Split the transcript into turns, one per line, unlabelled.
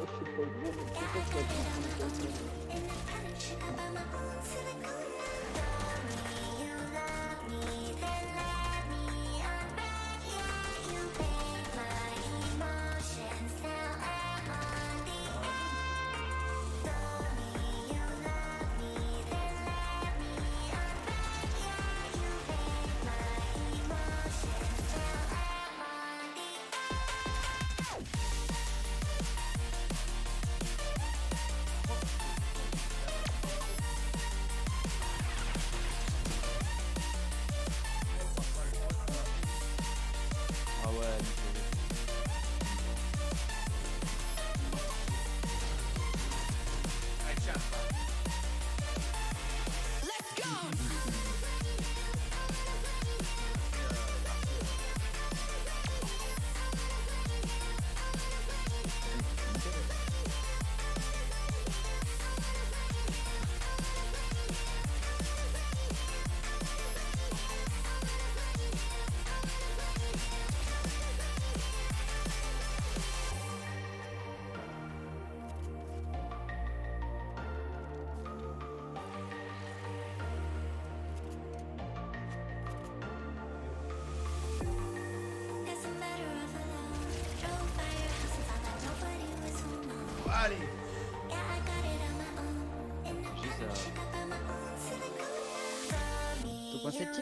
se foi burro, o que?
word.
Allez.
Juste à...
Penses cette